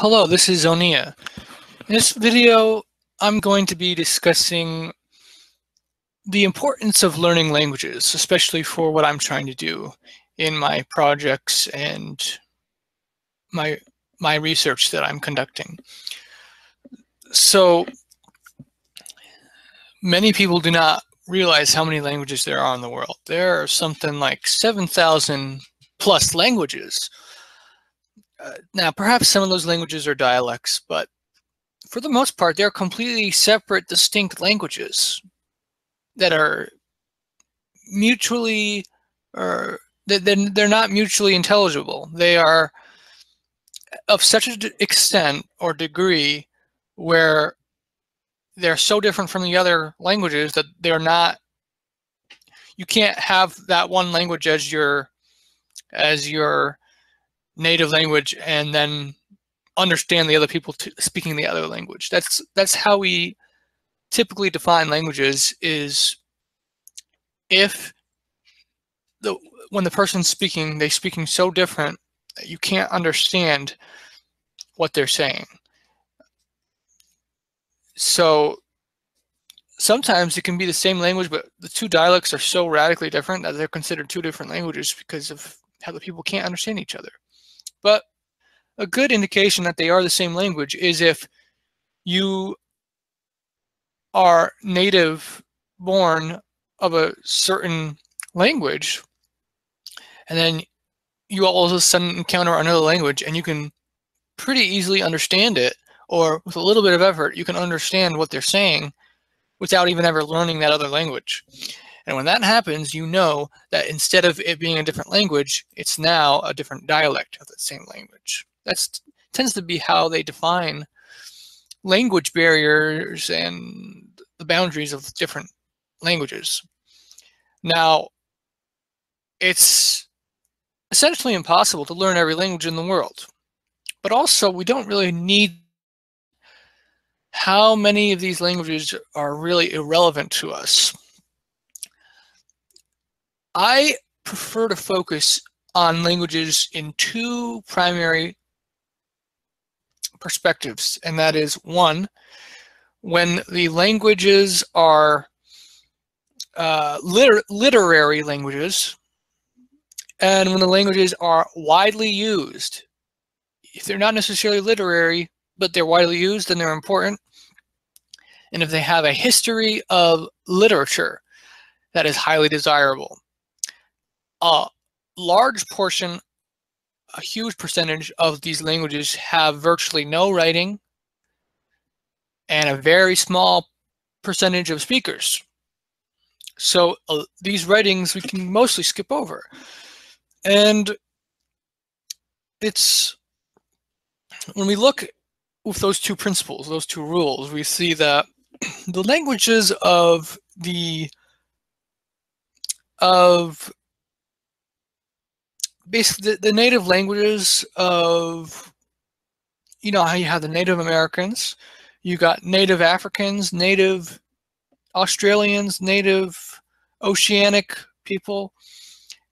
Hello, this is Onia. In this video, I'm going to be discussing the importance of learning languages, especially for what I'm trying to do in my projects and my, my research that I'm conducting. So many people do not realize how many languages there are in the world. There are something like 7,000 plus languages uh, now, perhaps some of those languages are dialects, but for the most part, they're completely separate, distinct languages that are mutually, or that they're not mutually intelligible. They are of such an extent or degree where they're so different from the other languages that they're not you can't have that one language as your as your native language and then understand the other people speaking the other language. That's that's how we typically define languages is if the when the person's speaking, they're speaking so different that you can't understand what they're saying. So sometimes it can be the same language, but the two dialects are so radically different that they're considered two different languages because of how the people can't understand each other. But a good indication that they are the same language is if you are native born of a certain language and then you all of a sudden encounter another language and you can pretty easily understand it or with a little bit of effort you can understand what they're saying without even ever learning that other language and when that happens, you know that instead of it being a different language, it's now a different dialect of the same language. That tends to be how they define language barriers and the boundaries of different languages. Now, it's essentially impossible to learn every language in the world. But also, we don't really need how many of these languages are really irrelevant to us. I prefer to focus on languages in two primary perspectives, and that is one, when the languages are uh, liter literary languages, and when the languages are widely used. If they're not necessarily literary, but they're widely used, then they're important. And if they have a history of literature, that is highly desirable a large portion, a huge percentage of these languages have virtually no writing and a very small percentage of speakers. So uh, these writings we can mostly skip over. And it's when we look with those two principles, those two rules, we see that the languages of the of basically the, the native languages of you know how you have the Native Americans, you got Native Africans, Native Australians, Native Oceanic people,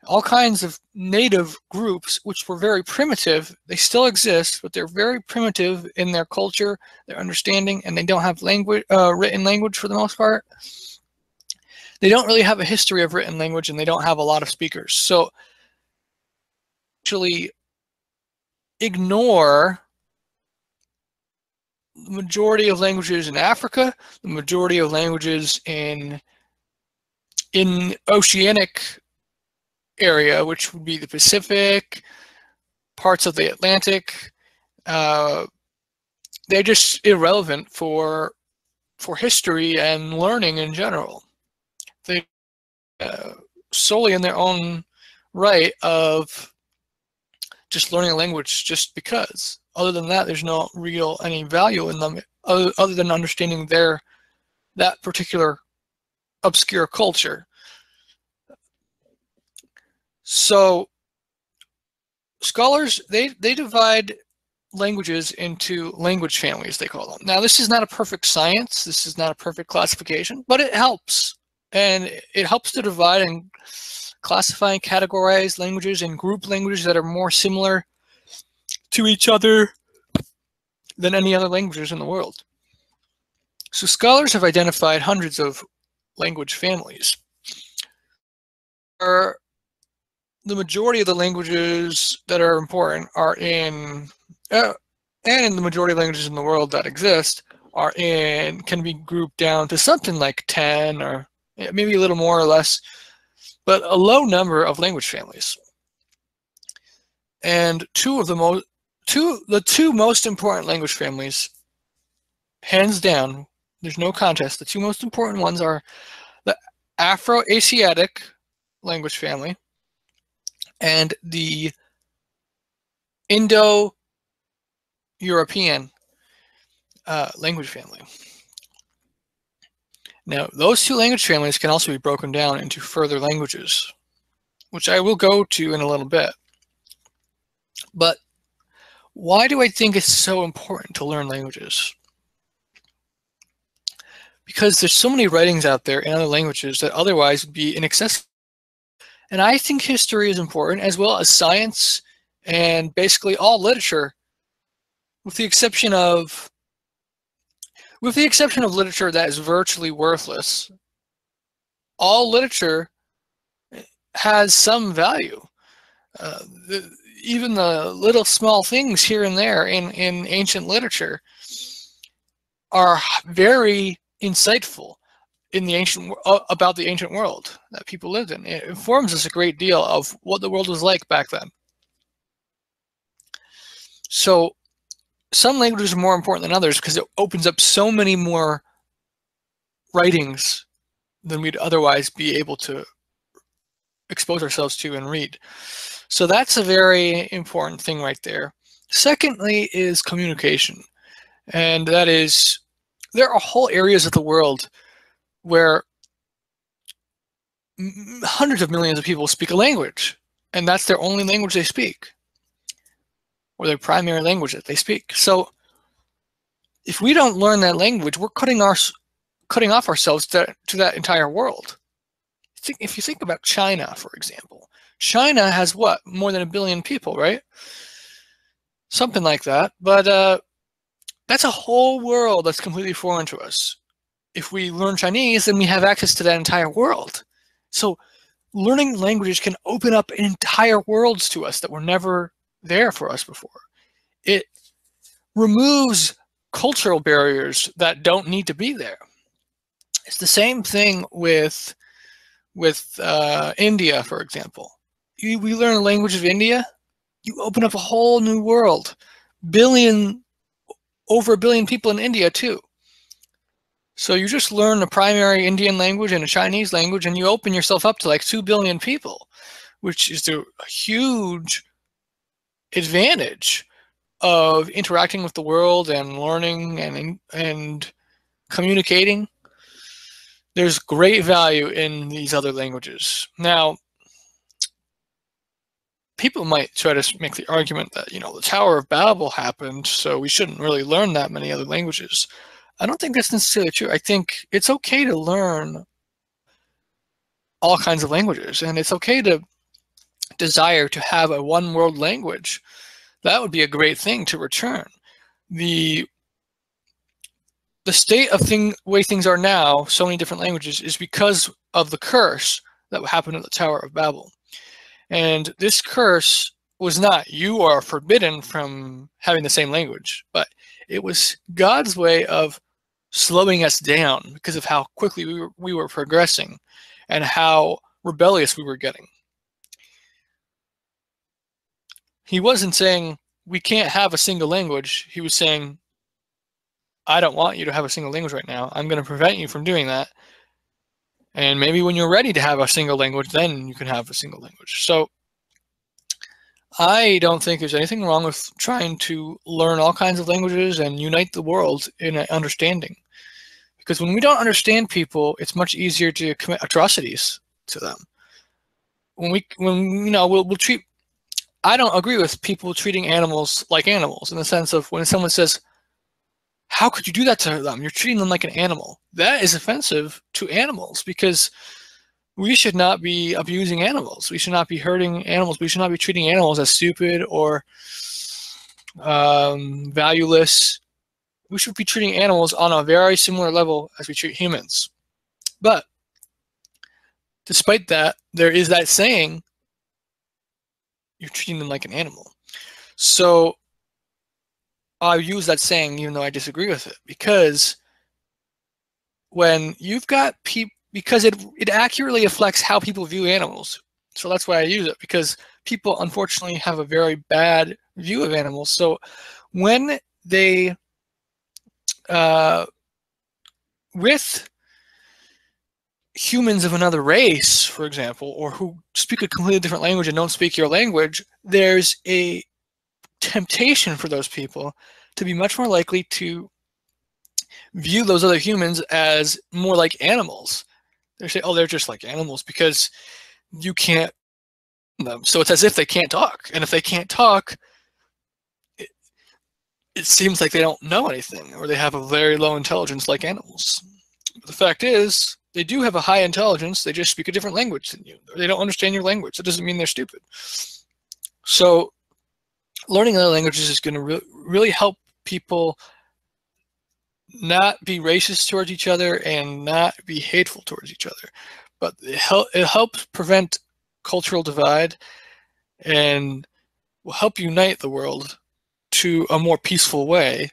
all kinds of native groups which were very primitive. They still exist, but they're very primitive in their culture, their understanding, and they don't have language, uh, written language for the most part. They don't really have a history of written language, and they don't have a lot of speakers. So actually ignore the majority of languages in Africa, the majority of languages in in oceanic area, which would be the Pacific, parts of the Atlantic. Uh, they're just irrelevant for for history and learning in general. They uh, solely in their own right of just learning a language just because. Other than that, there's no real any value in them other, other than understanding their that particular obscure culture. So scholars they they divide languages into language families they call them. Now this is not a perfect science, this is not a perfect classification, but it helps. And it helps to divide and classify and categorize languages and group languages that are more similar to each other than any other languages in the world. So scholars have identified hundreds of language families. Are the majority of the languages that are important are in, uh, and the majority of languages in the world that exist are in, can be grouped down to something like 10 or maybe a little more or less, but a low number of language families. And two of the most, two, the two most important language families, hands down, there's no contest, the two most important ones are the Afro-Asiatic language family and the Indo-European uh, language family. Now, those two language families can also be broken down into further languages, which I will go to in a little bit. But why do I think it's so important to learn languages? Because there's so many writings out there in other languages that otherwise would be inaccessible. And I think history is important as well as science and basically all literature, with the exception of with the exception of literature that is virtually worthless, all literature has some value. Uh, the, even the little small things here and there in, in ancient literature are very insightful in the ancient uh, about the ancient world that people lived in. It informs us a great deal of what the world was like back then. So some languages are more important than others because it opens up so many more writings than we'd otherwise be able to expose ourselves to and read. So that's a very important thing right there. Secondly is communication. And that is, there are whole areas of the world where hundreds of millions of people speak a language, and that's their only language they speak or their primary language that they speak. So if we don't learn that language, we're cutting our cutting off ourselves to, to that entire world. Think, if you think about China, for example, China has what more than a billion people, right? Something like that. But uh, that's a whole world that's completely foreign to us. If we learn Chinese, then we have access to that entire world. So learning languages can open up entire worlds to us that were never there for us before. It removes cultural barriers that don't need to be there. It's the same thing with with uh, India, for example. You, we learn a language of India, you open up a whole new world. Billion, over a billion people in India too. So you just learn a primary Indian language and a Chinese language, and you open yourself up to like two billion people, which is a huge advantage of interacting with the world and learning and and communicating there's great value in these other languages. Now people might try to make the argument that you know the tower of babel happened so we shouldn't really learn that many other languages. I don't think that's necessarily true. I think it's okay to learn all kinds of languages and it's okay to desire to have a one world language, that would be a great thing to return. The the state of thing way things are now, so many different languages, is because of the curse that happened at the Tower of Babel. And this curse was not you are forbidden from having the same language, but it was God's way of slowing us down because of how quickly we were, we were progressing and how rebellious we were getting. He wasn't saying we can't have a single language. He was saying, I don't want you to have a single language right now. I'm going to prevent you from doing that. And maybe when you're ready to have a single language, then you can have a single language. So I don't think there's anything wrong with trying to learn all kinds of languages and unite the world in understanding. Because when we don't understand people, it's much easier to commit atrocities to them. When we, when you know, we'll, we'll treat I don't agree with people treating animals like animals in the sense of when someone says, how could you do that to them? You're treating them like an animal. That is offensive to animals because we should not be abusing animals. We should not be hurting animals. We should not be treating animals as stupid or um, valueless we should be treating animals on a very similar level as we treat humans. But despite that, there is that saying, you're treating them like an animal. So I use that saying even though I disagree with it because when you've got people, because it, it accurately reflects how people view animals. So that's why I use it because people unfortunately have a very bad view of animals. So when they, uh, with humans of another race, for example, or who speak a completely different language and don't speak your language, there's a temptation for those people to be much more likely to view those other humans as more like animals. They say, oh, they're just like animals because you can't them. So it's as if they can't talk. And if they can't talk, it, it seems like they don't know anything or they have a very low intelligence like animals. But the fact is, they do have a high intelligence. They just speak a different language than you. They don't understand your language. That doesn't mean they're stupid. So learning other languages is going to re really help people not be racist towards each other and not be hateful towards each other. But it, hel it helps prevent cultural divide and will help unite the world to a more peaceful way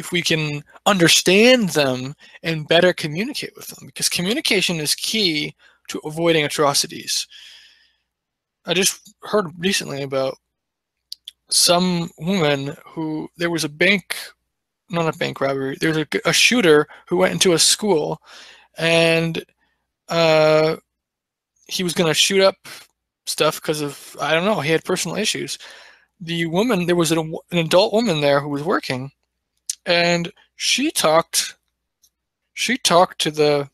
if we can understand them and better communicate with them because communication is key to avoiding atrocities. I just heard recently about some woman who there was a bank not a bank robbery there was a, a shooter who went into a school and uh, he was going to shoot up stuff because of i don't know he had personal issues the woman there was an, an adult woman there who was working and she talked she talked to the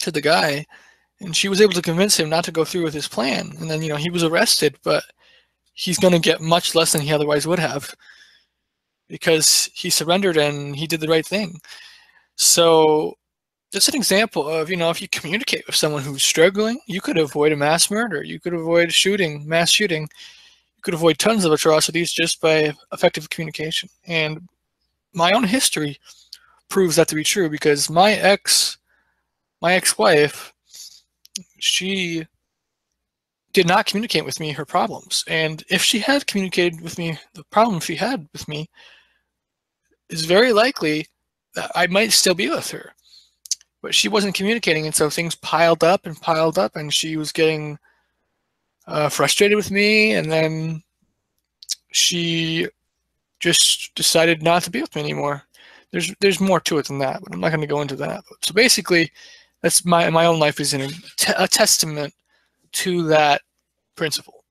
to the guy and she was able to convince him not to go through with his plan and then you know he was arrested but he's going to get much less than he otherwise would have because he surrendered and he did the right thing. So just an example of, you know, if you communicate with someone who's struggling, you could avoid a mass murder. You could avoid shooting, mass shooting. You could avoid tons of atrocities just by effective communication. And my own history proves that to be true because my ex, my ex-wife, she did not communicate with me her problems. And if she had communicated with me the problem she had with me, it's very likely that I might still be with her. But she wasn't communicating, and so things piled up and piled up, and she was getting uh, frustrated with me, and then she just decided not to be with me anymore. There's there's more to it than that, but I'm not going to go into that. So basically, that's my my own life is in a, a testament to that principle.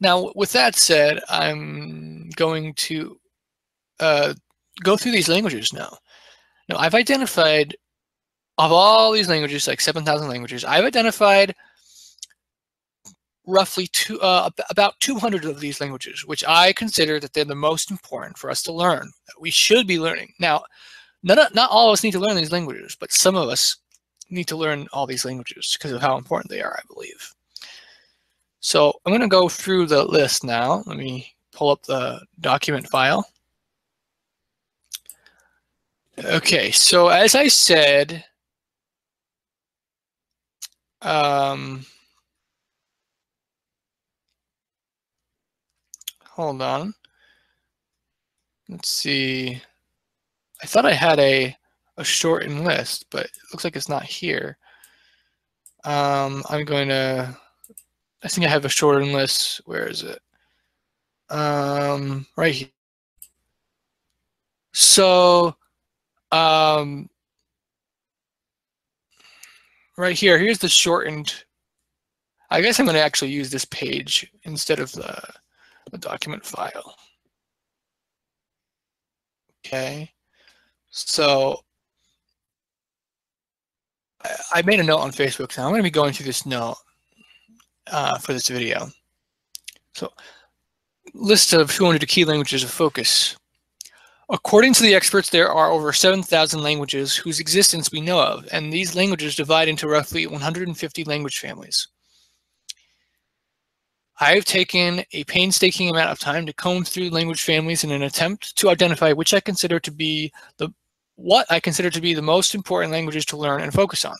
Now, with that said, I'm going to uh, go through these languages now. Now, I've identified, of all these languages, like 7,000 languages, I've identified roughly two, uh, about 200 of these languages, which I consider that they're the most important for us to learn, we should be learning. Now, not, not all of us need to learn these languages, but some of us need to learn all these languages because of how important they are, I believe. So I'm going to go through the list now. Let me pull up the document file. Okay, so as I said, um, hold on. Let's see. I thought I had a a shortened list, but it looks like it's not here. Um, I'm going to, I think I have a shortened list. Where is it? Um, right here. So, um, right here, here's the shortened. I guess I'm going to actually use this page instead of the, the document file. Okay. So I made a note on Facebook, so I'm going to be going through this note uh, for this video. So, list of 200 key languages of focus. According to the experts, there are over 7,000 languages whose existence we know of, and these languages divide into roughly 150 language families. I've taken a painstaking amount of time to comb through language families in an attempt to identify which I consider to be the what I consider to be the most important languages to learn and focus on.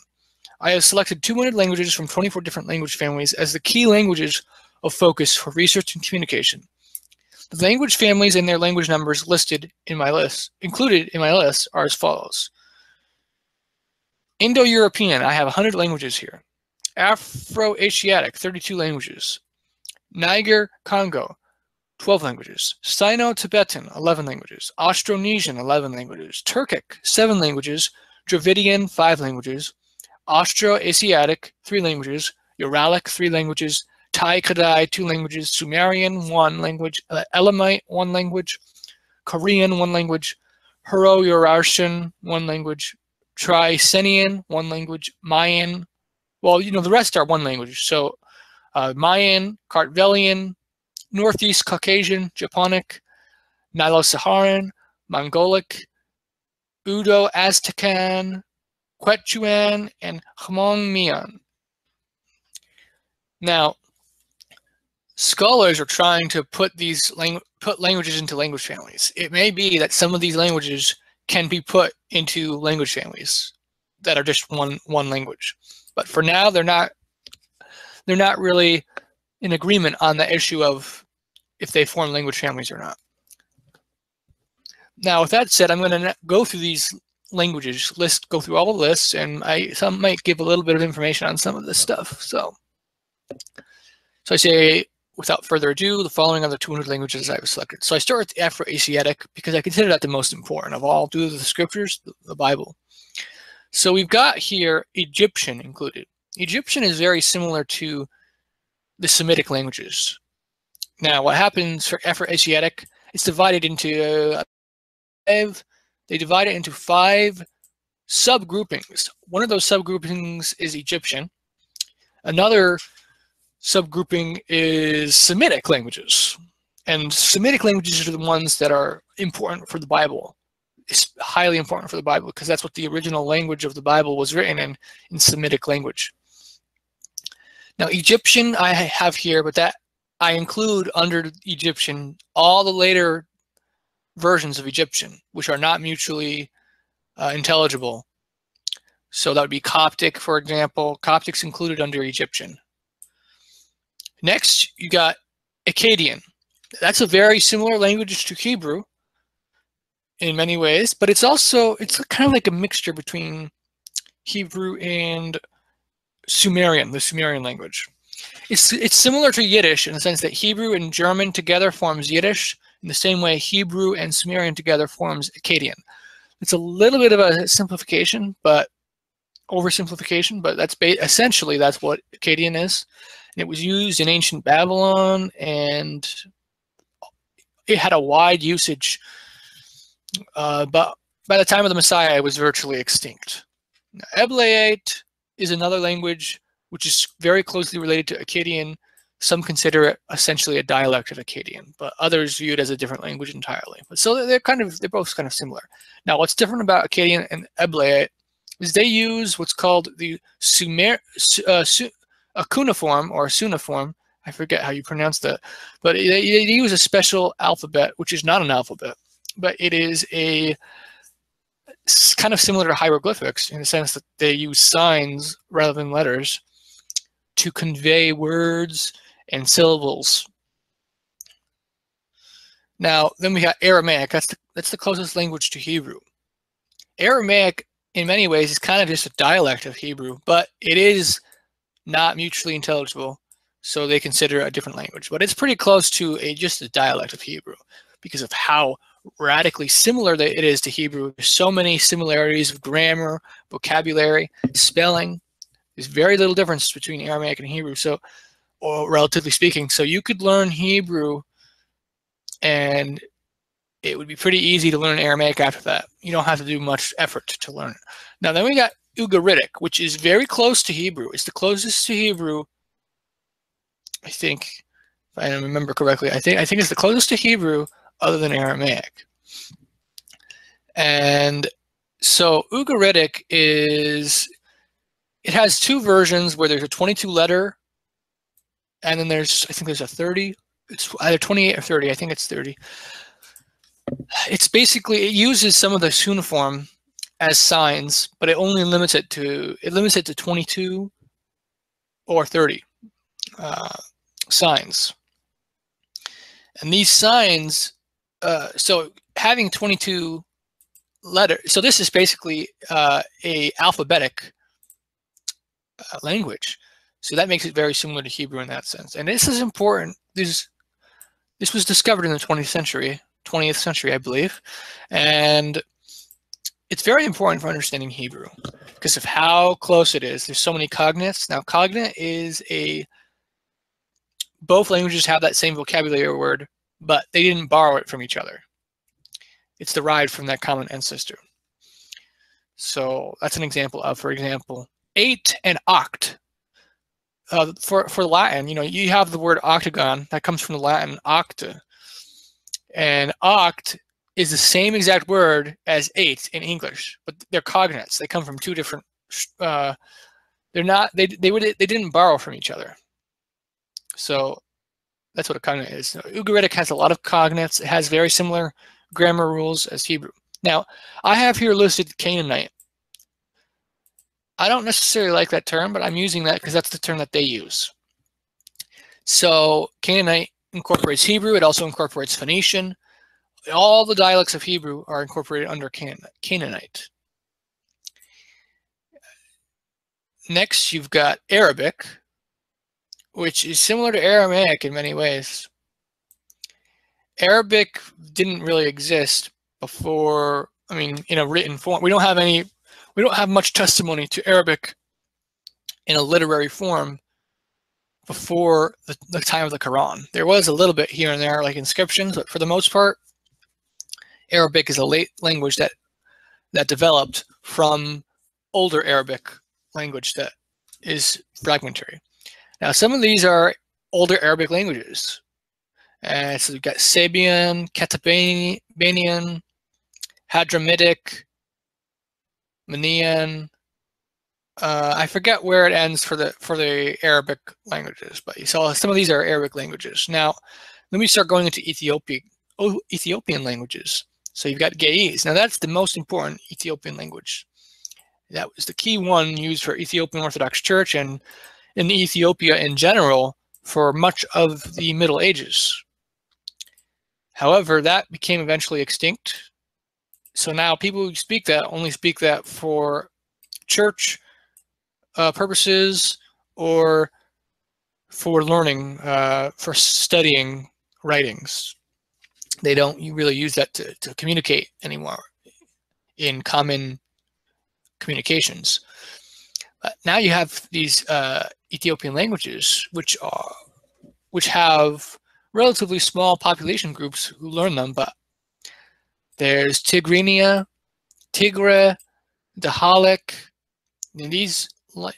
I have selected 200 languages from 24 different language families as the key languages of focus for research and communication. The language families and their language numbers listed in my list, included in my list, are as follows. Indo-European, I have 100 languages here. Afro-Asiatic, 32 languages. Niger, Congo, 12 languages. Sino-Tibetan, 11 languages. Austronesian, 11 languages. Turkic, 7 languages. Dravidian, 5 languages. Austroasiatic, 3 languages. Uralic, 3 languages. Tai Kadai, 2 languages. Sumerian, 1 language. Uh, Elamite, 1 language. Korean, 1 language. Hurro-Urartian, 1 language. Tyrsenian, 1 language. Mayan, well, you know, the rest are one language. So uh, Mayan, Kartvelian, Northeast Caucasian, Japonic, Nilo-Saharan, Mongolic, Uto Aztecan, Quechuan, and Hmong-Mien. Now, scholars are trying to put these langu put languages into language families. It may be that some of these languages can be put into language families that are just one one language. But for now, they're not they're not really in agreement on the issue of if they form language families or not. Now, with that said, I'm going to go through these languages, list, go through all the lists, and I some might give a little bit of information on some of this stuff. So, so I say, without further ado, the following are the 200 languages I've selected. So I start with Afro-Asiatic because I consider that the most important of all due to the scriptures, the Bible. So we've got here Egyptian included. Egyptian is very similar to the Semitic languages. Now, what happens for Afro-Asiatic, it's divided into uh, five, they divide it into five subgroupings. One of those subgroupings is Egyptian. Another subgrouping is Semitic languages. And Semitic languages are the ones that are important for the Bible It's highly important for the Bible because that's what the original language of the Bible was written in, in Semitic language. Now, Egyptian I have here, but that I include under Egyptian all the later versions of Egyptian, which are not mutually uh, intelligible. So that would be Coptic, for example. Coptic's included under Egyptian. Next, you got Akkadian. That's a very similar language to Hebrew, in many ways, but it's also it's kind of like a mixture between Hebrew and Sumerian, the Sumerian language. It's it's similar to Yiddish in the sense that Hebrew and German together forms Yiddish, in the same way Hebrew and Sumerian together forms Akkadian. It's a little bit of a simplification, but oversimplification, but that's essentially that's what Akkadian is. And it was used in ancient Babylon, and it had a wide usage uh, but by the time of the Messiah, it was virtually extinct. Eblaite is another language which is very closely related to Akkadian. Some consider it essentially a dialect of Akkadian, but others view it as a different language entirely. But so they're kind of they're both kind of similar. Now, what's different about Akkadian and Eblaite is they use what's called the Sumer uh, Su, a cuneiform or suniform. I forget how you pronounce that, but they, they use a special alphabet, which is not an alphabet but it is a kind of similar to hieroglyphics in the sense that they use signs rather than letters to convey words and syllables. Now, then we got Aramaic. That's the, that's the closest language to Hebrew. Aramaic, in many ways, is kind of just a dialect of Hebrew, but it is not mutually intelligible, so they consider it a different language. But it's pretty close to a just a dialect of Hebrew because of how radically similar that it is to Hebrew. So many similarities of grammar, vocabulary, spelling. There's very little difference between Aramaic and Hebrew. So, or relatively speaking, so you could learn Hebrew, and it would be pretty easy to learn Aramaic after that. You don't have to do much effort to learn it. Now, then we got Ugaritic, which is very close to Hebrew. It's the closest to Hebrew. I think, if I remember correctly, I think I think it's the closest to Hebrew other than Aramaic. And so Ugaritic is, it has two versions where there's a 22 letter and then there's I think there's a 30. It's either 28 or 30. I think it's 30. It's basically it uses some of the cuneiform as signs, but it only limits it to it limits it to 22 or 30 uh, signs. And these signs, uh, so having 22 letter. So this is basically uh, a alphabetic uh, language. So that makes it very similar to Hebrew in that sense. And this is important. This this was discovered in the 20th century, 20th century, I believe, and it's very important for understanding Hebrew because of how close it is. There's so many cognates. Now, cognate is a both languages have that same vocabulary word, but they didn't borrow it from each other. It's derived from that common ancestor. So that's an example of, for example, eight and oct. Uh, for, for Latin, you know, you have the word octagon that comes from the Latin octa. And oct is the same exact word as eight in English, but they're cognates. They come from two different, uh, they're not, they, they, would, they didn't borrow from each other. So that's what a cognate is. Now, Ugaritic has a lot of cognates. It has very similar grammar rules as Hebrew. Now, I have here listed Canaanite. I don't necessarily like that term, but I'm using that because that's the term that they use. So Canaanite incorporates Hebrew. It also incorporates Phoenician. All the dialects of Hebrew are incorporated under Canaanite. Next, you've got Arabic, which is similar to Aramaic in many ways. Arabic didn't really exist before, I mean, in a written form. We don't have any, we don't have much testimony to Arabic in a literary form before the, the time of the Quran. There was a little bit here and there, like inscriptions, but for the most part, Arabic is a late language that that developed from older Arabic language that is fragmentary. Now, some of these are older Arabic languages. Uh, so we've got Sabaean, Qatabanian, Hadramautic, Manian. Uh, I forget where it ends for the for the Arabic languages, but you saw some of these are Arabic languages. Now, let me start going into Ethiopian oh, Ethiopian languages. So you've got Ge'ez. Now that's the most important Ethiopian language. That was the key one used for Ethiopian Orthodox Church and in Ethiopia in general for much of the Middle Ages. However, that became eventually extinct. So now people who speak that only speak that for church uh, purposes or for learning, uh, for studying writings. They don't really use that to, to communicate anymore in common communications. Uh, now you have these uh, Ethiopian languages, which are which have relatively small population groups who learn them, but there's Tigrinya, Tigre, Dahalik, and these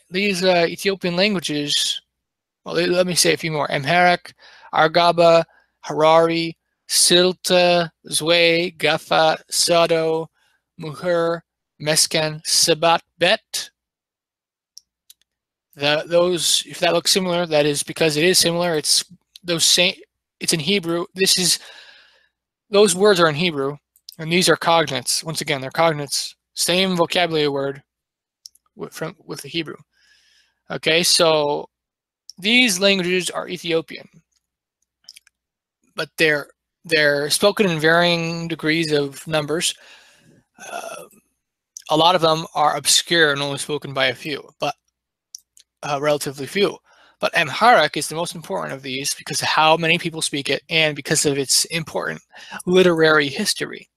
these uh, Ethiopian languages. Well, let me say a few more: Amharic, Argobba, Harari, Silta, Zwe, Gafa, Sado, Muhur, Meskan, Sabat, Bet. That those, if that looks similar, that is because it is similar. It's those same it's in Hebrew. This is those words are in Hebrew, and these are cognates. Once again, they're cognates. Same vocabulary word with, from with the Hebrew. Okay, so these languages are Ethiopian, but they're they're spoken in varying degrees of numbers. Uh, a lot of them are obscure and only spoken by a few, but uh, relatively few. But Amharic is the most important of these because of how many people speak it and because of its important literary history.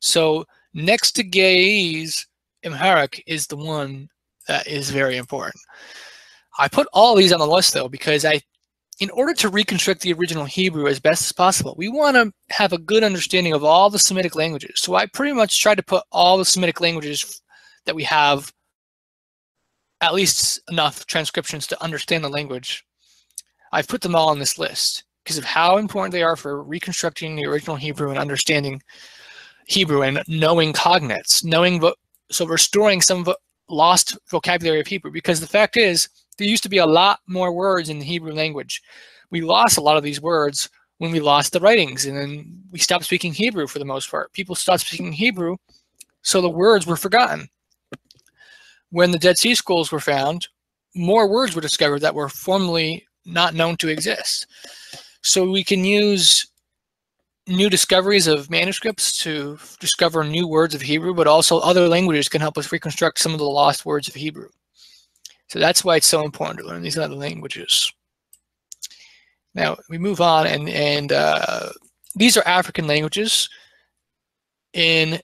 So next to Ge'ez, Amharic is the one that is very important. I put all these on the list though because I, in order to reconstruct the original Hebrew as best as possible, we want to have a good understanding of all the Semitic languages. So I pretty much tried to put all the Semitic languages that we have at least enough transcriptions to understand the language. I've put them all on this list because of how important they are for reconstructing the original Hebrew and understanding Hebrew and knowing cognates, knowing so restoring some of lost vocabulary of Hebrew. Because the fact is, there used to be a lot more words in the Hebrew language. We lost a lot of these words when we lost the writings and then we stopped speaking Hebrew for the most part. People stopped speaking Hebrew, so the words were forgotten. When the Dead Sea Scrolls were found, more words were discovered that were formerly not known to exist. So we can use new discoveries of manuscripts to discover new words of Hebrew, but also other languages can help us reconstruct some of the lost words of Hebrew. So that's why it's so important to learn these other languages. Now we move on, and and uh, these are African languages in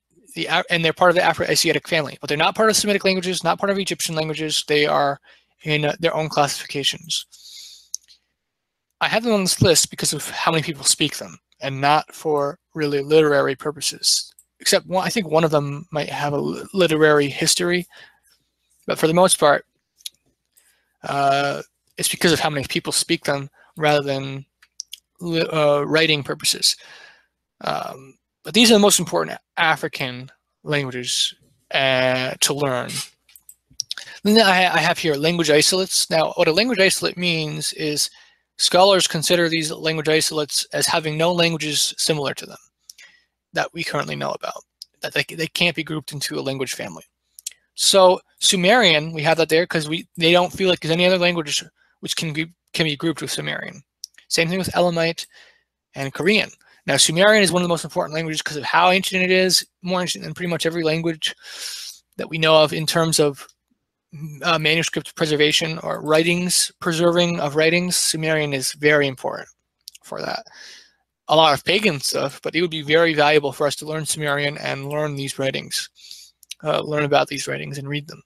the and they're part of the Afro-Asiatic family, but they're not part of Semitic languages, not part of Egyptian languages. They are in their own classifications. I have them on this list because of how many people speak them, and not for really literary purposes. Except one, I think one of them might have a literary history, but for the most part, uh, it's because of how many people speak them rather than uh, writing purposes. Um, these are the most important African languages uh, to learn. Then I, I, have here language isolates. Now, what a language isolate means is scholars consider these language isolates as having no languages similar to them that we currently know about, that they, they can't be grouped into a language family. So Sumerian, we have that there because we they don't feel like there's any other language which can be can be grouped with Sumerian. Same thing with Elamite and Korean. Now Sumerian is one of the most important languages because of how ancient it is, more ancient than pretty much every language that we know of in terms of uh, manuscript preservation or writings preserving of writings. Sumerian is very important for that. A lot of pagan stuff, but it would be very valuable for us to learn Sumerian and learn these writings uh, learn about these writings and read them,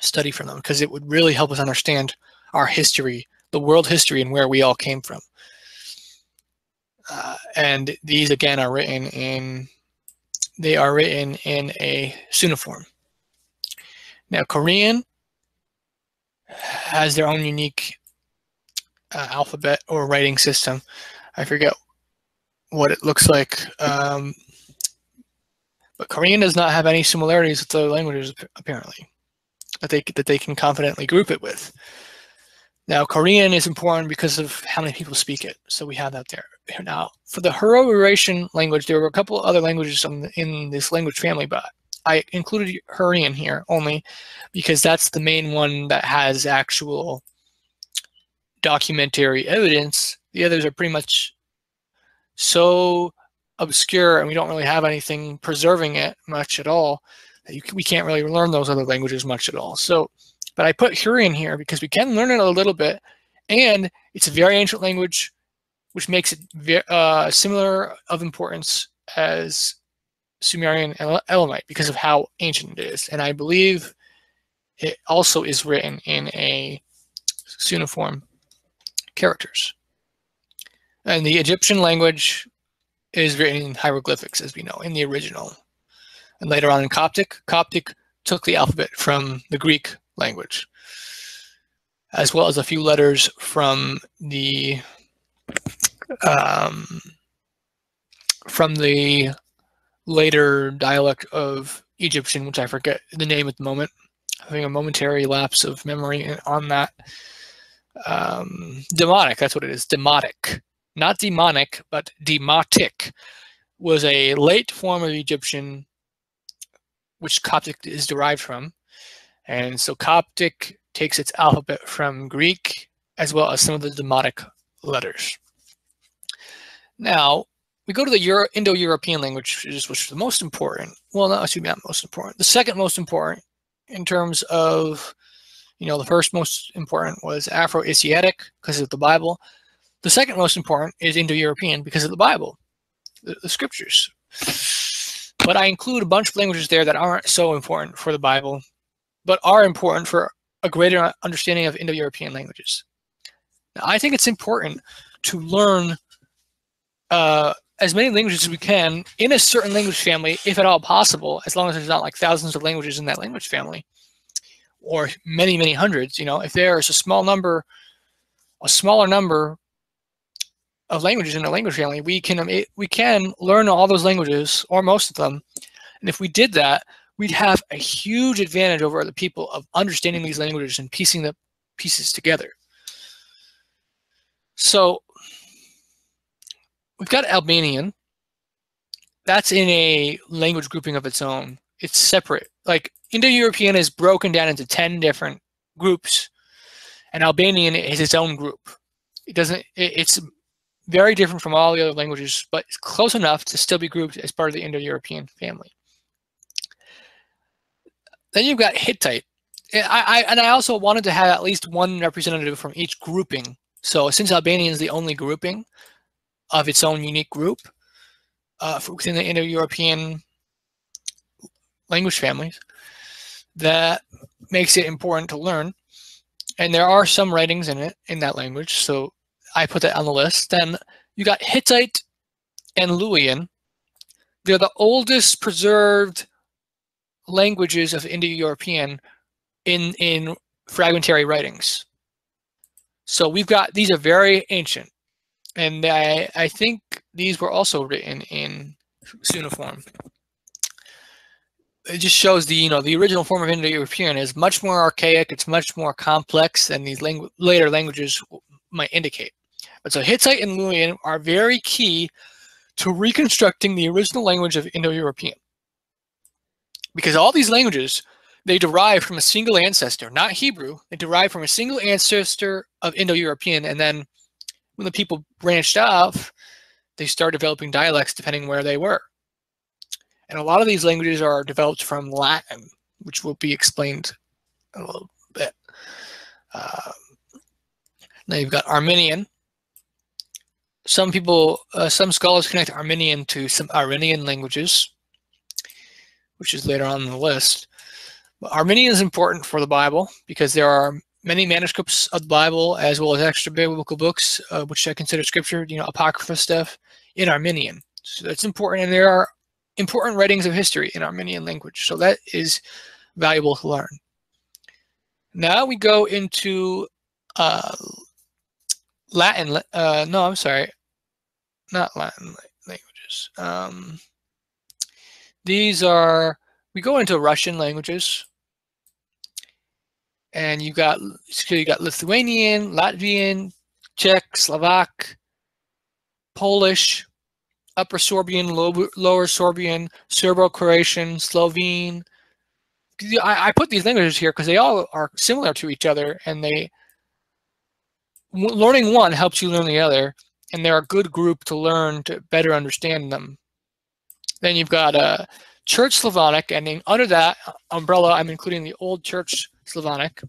study from them, because it would really help us understand our history, the world history, and where we all came from. Uh, and these again are written in, they are written in a cuneiform. Now Korean has their own unique uh, alphabet or writing system. I forget what it looks like. Um, but Korean does not have any similarities with other languages, apparently, that they, that they can confidently group it with. Now, Korean is important because of how many people speak it. So we have that there. Now, for the Hurro-Urartian language, there were a couple other languages in, in this language family, but I included Hurrian here only because that's the main one that has actual documentary evidence. The others are pretty much so obscure and we don't really have anything preserving it much at all. We can't really learn those other languages much at all. So, but I put Hurrian here because we can learn it a little bit, and it's a very ancient language, which makes it uh, similar of importance as Sumerian and Elamite because of how ancient it is. And I believe it also is written in a cuneiform characters. And the Egyptian language is written in hieroglyphics, as we know, in the original. And later on in Coptic, Coptic took the alphabet from the Greek language, as well as a few letters from the um, from the later dialect of Egyptian, which I forget the name at the moment. Having a momentary lapse of memory on that. Um, demotic, that's what it is, demotic not demonic, but demotic, was a late form of Egyptian, which Coptic is derived from. And so Coptic takes its alphabet from Greek, as well as some of the demotic letters. Now, we go to the Euro Indo-European languages, which is the most important. Well, not excuse me, not most important. The second most important in terms of, you know, the first most important was Afro-Asiatic because of the Bible. The second most important is Indo-European because of the Bible, the, the scriptures. But I include a bunch of languages there that aren't so important for the Bible, but are important for a greater understanding of Indo-European languages. I think it's important to learn uh, as many languages as we can in a certain language family, if at all possible, as long as there's not like thousands of languages in that language family, or many, many hundreds. You know, if there is a small number, a smaller number of languages in a language family, we can we can learn all those languages or most of them. And if we did that, we'd have a huge advantage over other people of understanding these languages and piecing the pieces together. So we've got Albanian. That's in a language grouping of its own. It's separate. Like Indo-European is broken down into 10 different groups, and Albanian is its own group. It doesn't, it, it's very different from all the other languages, but it's close enough to still be grouped as part of the Indo-European family. Then you've got Hittite. I, I, and I also wanted to have at least one representative from each grouping. So since Albanian is the only grouping of its own unique group uh, within the Indo-European language families, that makes it important to learn. And there are some writings in it in that language, so I put that on the list. Then you got Hittite and Luwian. They're the oldest preserved languages of Indo-European in in fragmentary writings. So we've got these are very ancient, and I I think these were also written in cuneiform. It just shows the you know the original form of Indo-European is much more archaic. It's much more complex than these langu later languages might indicate. But so Hittite and Luwian are very key to reconstructing the original language of Indo-European because all these languages they derive from a single ancestor, not Hebrew. They derive from a single ancestor of Indo-European, and then when the people branched off, they start developing dialects depending where they were. And a lot of these languages are developed from Latin, which will be explained a little bit. Uh, now you've got Armenian. Some people, uh, some scholars connect Armenian to some Iranian languages which is later on in the list. But Armenian is important for the Bible because there are many manuscripts of the Bible as well as extra biblical books, uh, which I consider scripture, you know, apocrypha stuff in Armenian. So that's important. And there are important writings of history in Armenian language. So that is valuable to learn. Now we go into uh, Latin. Uh, no, I'm sorry. Not Latin languages. Um, these are, we go into Russian languages. And you got, so you got Lithuanian, Latvian, Czech, Slovak, Polish, Upper Sorbian, lower, lower Sorbian, Serbo-Croatian, Slovene. I, I put these languages here because they all are similar to each other and they, learning one helps you learn the other and they're a good group to learn to better understand them. Then you've got uh, Church Slavonic, and then under that umbrella, I'm including the Old Church Slavonic.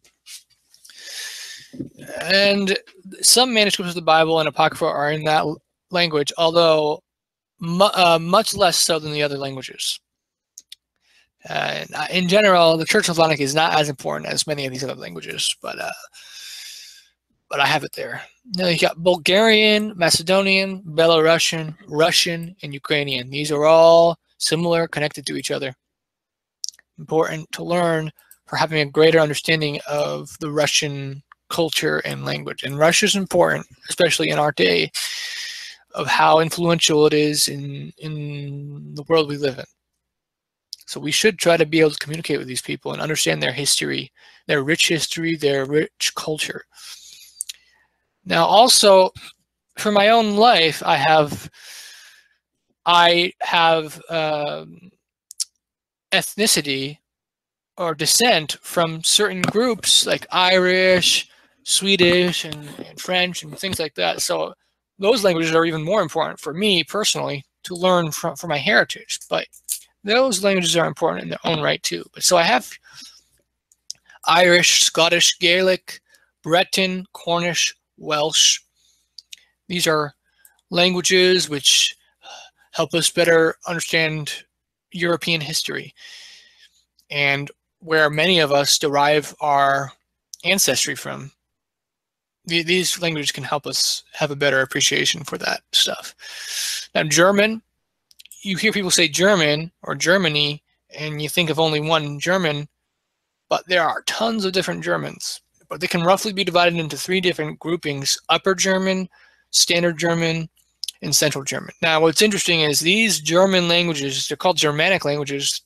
And some manuscripts of the Bible and Apocrypha are in that language, although mu uh, much less so than the other languages. Uh, in general, the Church Slavonic is not as important as many of these other languages, but uh, but I have it there. Now you got Bulgarian, Macedonian, Belarusian, Russian, and Ukrainian. These are all similar, connected to each other. Important to learn for having a greater understanding of the Russian culture and language. And Russia is important, especially in our day, of how influential it is in, in the world we live in. So we should try to be able to communicate with these people and understand their history, their rich history, their rich culture. Now, also for my own life, I have I have um, ethnicity or descent from certain groups like Irish, Swedish, and, and, French, and things like that. So those languages are even more important for me personally to learn from for my heritage. But those languages are important in their own right too. But so I have Irish, Scottish, Gaelic, Breton, Cornish, Welsh. These are languages which help us better understand European history and where many of us derive our ancestry from. These languages can help us have a better appreciation for that stuff. Now, German, you hear people say German or Germany, and you think of only one German, but there are tons of different Germans but they can roughly be divided into three different groupings, Upper German, Standard German, and Central German. Now, what's interesting is these German languages, they're called Germanic languages.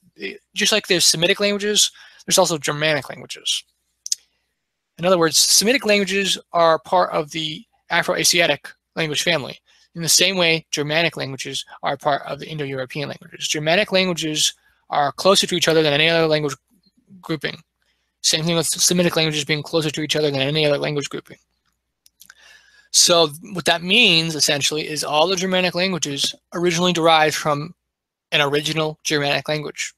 Just like there's Semitic languages, there's also Germanic languages. In other words, Semitic languages are part of the Afro-Asiatic language family. In the same way, Germanic languages are part of the Indo-European languages. Germanic languages are closer to each other than any other language grouping. Same thing with Semitic languages being closer to each other than any other language grouping. So what that means essentially is all the Germanic languages originally derived from an original Germanic language.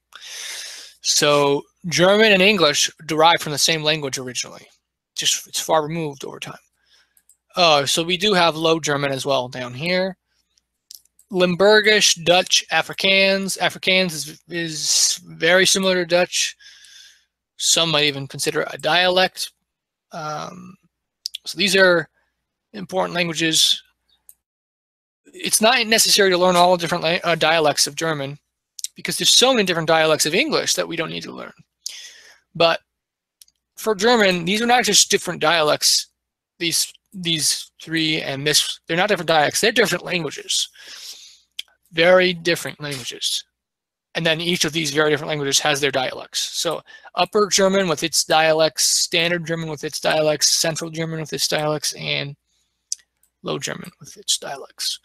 So German and English derive from the same language originally, just it's far removed over time. Oh, so we do have Low German as well down here. Limburgish, Dutch, Afrikaans. Afrikaans is, is very similar to Dutch. Some might even consider a dialect. Um, so these are important languages. It's not necessary to learn all the different uh, dialects of German because there's so many different dialects of English that we don't need to learn. But for German, these are not just different dialects. These these three and this, they're not different dialects. They're different languages. Very different languages. And then each of these very different languages has their dialects. So Upper German with its dialects, Standard German with its dialects, Central German with its dialects, and Low German with its dialects.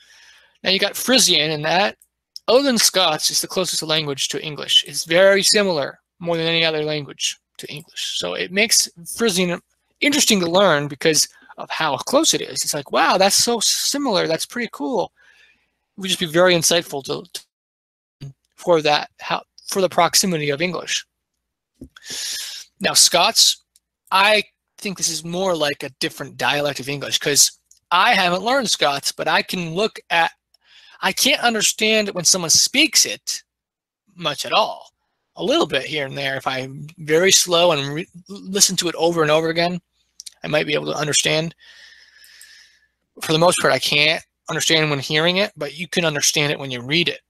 Now you got Frisian in that. Other than Scots, it's the closest language to English. It's very similar, more than any other language, to English. So it makes Frisian interesting to learn because of how close it is. It's like, wow, that's so similar. That's pretty cool. It would just be very insightful to, to for that how for the proximity of English. Now Scots, I think this is more like a different dialect of English because I haven't learned Scots, but I can look at, I can't understand when someone speaks it much at all. A little bit here and there. If I'm very slow and listen to it over and over again, I might be able to understand. For the most part, I can't understand when hearing it, but you can understand it when you read it.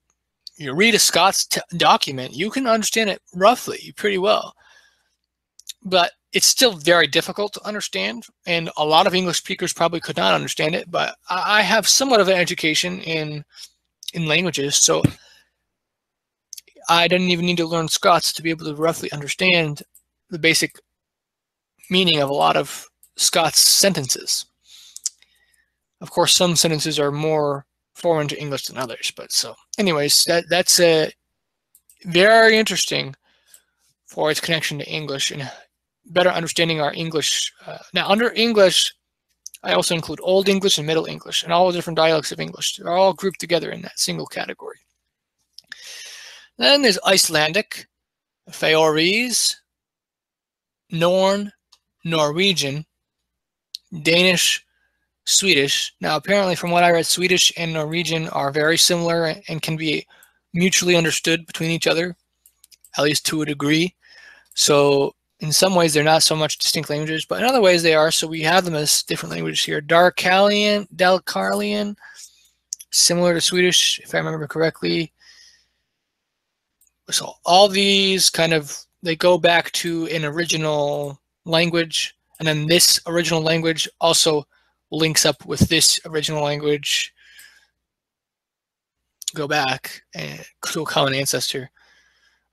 You read a Scots document, you can understand it roughly pretty well. But it's still very difficult to understand, and a lot of English speakers probably could not understand it. But I have somewhat of an education in in languages, so I didn't even need to learn Scots to be able to roughly understand the basic meaning of a lot of Scots sentences. Of course, some sentences are more foreign to English than others, but so anyways, that that's a uh, very interesting for its connection to English and better understanding our English. Uh, now, under English, I also include Old English and Middle English and all the different dialects of English. They're all grouped together in that single category. Then there's Icelandic, Faroese, Norn, Norwegian, Danish, Swedish. Now, apparently, from what I read, Swedish and Norwegian are very similar and can be mutually understood between each other, at least to a degree. So in some ways they're not so much distinct languages, but in other ways they are. So we have them as different languages here. Darkalian, Dalkarlian, similar to Swedish, if I remember correctly. So all these kind of, they go back to an original language, and then this original language also links up with this original language. Go back and to a common ancestor.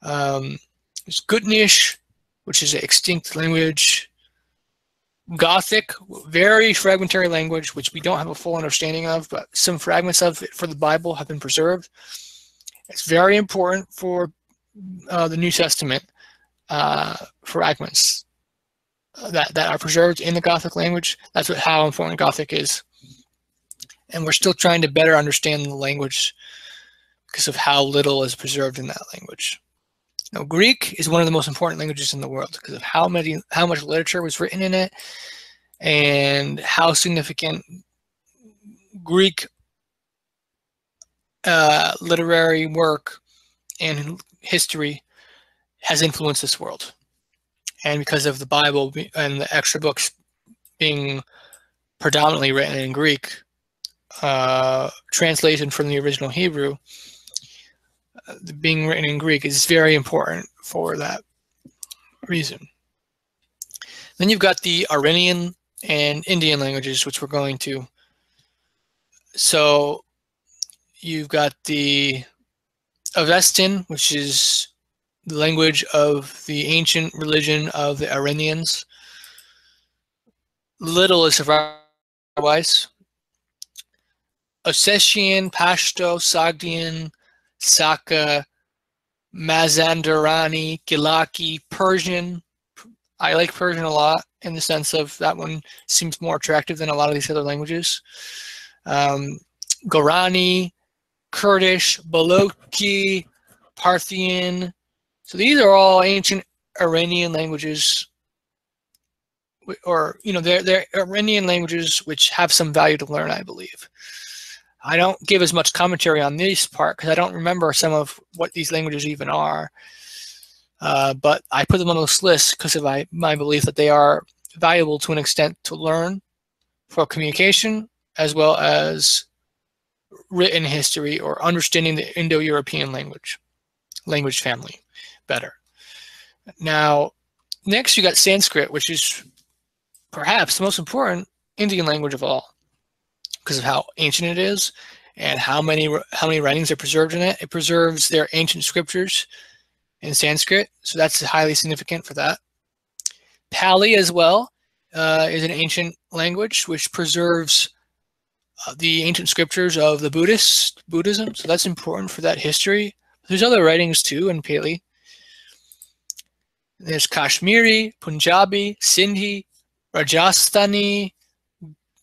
Um, there's Gutnish, which is an extinct language. Gothic, very fragmentary language, which we don't have a full understanding of, but some fragments of it for the Bible have been preserved. It's very important for uh, the New Testament uh, fragments that, that are preserved in the Gothic language. That's what, how important Gothic is. And we're still trying to better understand the language because of how little is preserved in that language. Now, Greek is one of the most important languages in the world because of how many, how much literature was written in it, and how significant Greek uh, literary work and history has influenced this world. And because of the Bible and the extra books being predominantly written in Greek, uh, translation from the original Hebrew, being written in Greek is very important for that reason. Then you've got the Iranian and Indian languages, which we're going to. So you've got the Avestan, which is the language of the ancient religion of the Iranians. little is otherwise. Ossetian, Pashto, Sogdian, Saka, Mazandarani, Gilaki, Persian. I like Persian a lot in the sense of that one seems more attractive than a lot of these other languages. Um, Gorani, Kurdish, Balochi, Parthian. So these are all ancient Iranian languages, or you know, they're they're Iranian languages which have some value to learn, I believe. I don't give as much commentary on this part because I don't remember some of what these languages even are. Uh, but I put them on this list because of my, my belief that they are valuable to an extent to learn for communication as well as written history or understanding the Indo-European language, language family better. Now, next you got Sanskrit, which is perhaps the most important Indian language of all because of how ancient it is and how many how many writings are preserved in it. It preserves their ancient scriptures in Sanskrit, so that's highly significant for that. Pali as well uh, is an ancient language which preserves uh, the ancient scriptures of the Buddhist Buddhism, so that's important for that history. There's other writings too in Pali. There's Kashmiri, Punjabi, Sindhi, Rajasthani,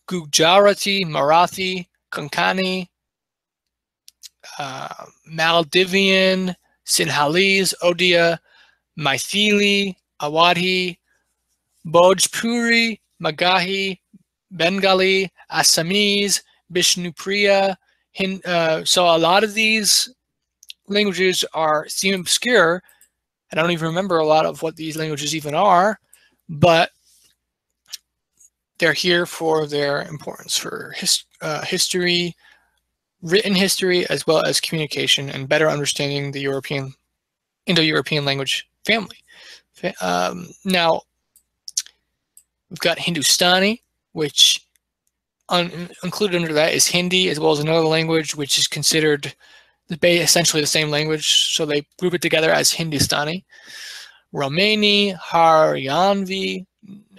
Gujarati, Marathi, Konkani, uh, Maldivian, Sinhalese, Odia, Maithili, Awadhi, Bhojpuri, Magahi, Bengali, Assamese, Bishnupriya. Hin, uh, so a lot of these languages are seem obscure. And I don't even remember a lot of what these languages even are, but they're here for their importance for uh, history, written history, as well as communication and better understanding the European, Indo-European language family. Um, now, we've got Hindustani, which un included under that is Hindi, as well as another language which is considered essentially the same language, so they group it together as Hindustani. Romani, Haryanvi,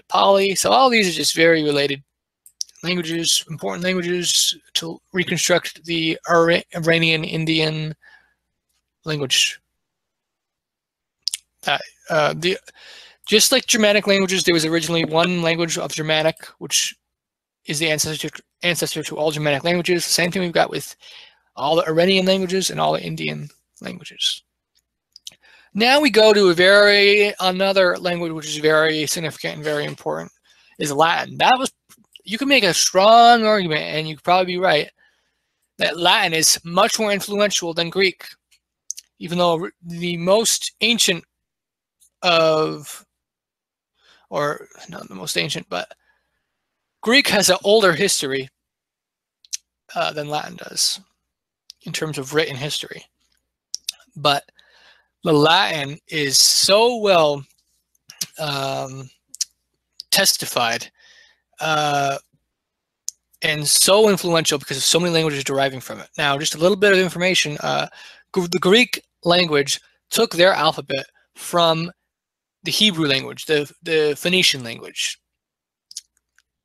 Nepali. So all these are just very related languages, important languages to reconstruct the Iranian Indian language. Uh, the just like Germanic languages, there was originally one language of Germanic, which is the ancestor ancestor to all Germanic languages. Same thing we've got with all the Iranian languages and all the Indian languages. Now we go to a very another language which is very significant and very important is Latin. That was you can make a strong argument, and you could probably be right, that Latin is much more influential than Greek, even though the most ancient of, or not the most ancient, but Greek has an older history uh, than Latin does in terms of written history. But Latin is so well um, testified uh, and so influential because of so many languages deriving from it. Now, just a little bit of information. Uh, the Greek language took their alphabet from the Hebrew language, the, the Phoenician language.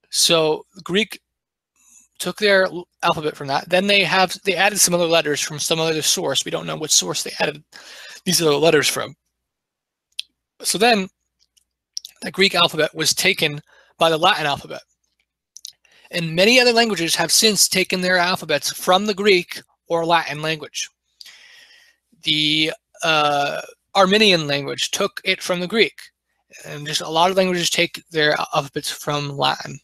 So Greek took their alphabet from that. Then they have they added some other letters from some other source. We don't know what source they added these are the letters from. So then the Greek alphabet was taken by the Latin alphabet. And many other languages have since taken their alphabets from the Greek or Latin language. The uh, Armenian language took it from the Greek. And just a lot of languages take their alphabets from Latin.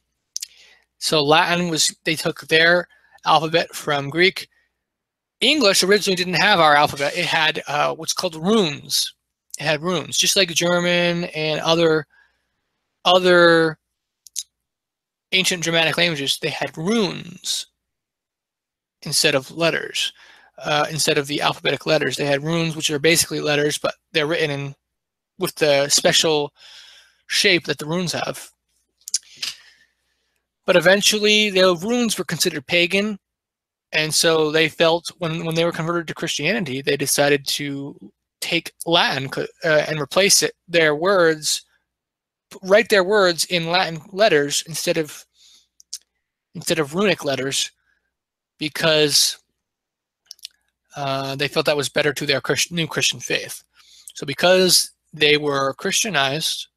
So Latin was, they took their alphabet from Greek. English originally didn't have our alphabet. It had uh, what's called runes. It had runes, just like German and other other ancient Germanic languages. They had runes instead of letters. Uh, instead of the alphabetic letters, they had runes, which are basically letters, but they're written in with the special shape that the runes have. But eventually, the runes were considered pagan and so they felt when, when they were converted to Christianity, they decided to take Latin uh, and replace it, their words write their words in Latin letters instead of instead of runic letters because uh, they felt that was better to their Christ new Christian faith. So because they were Christianized,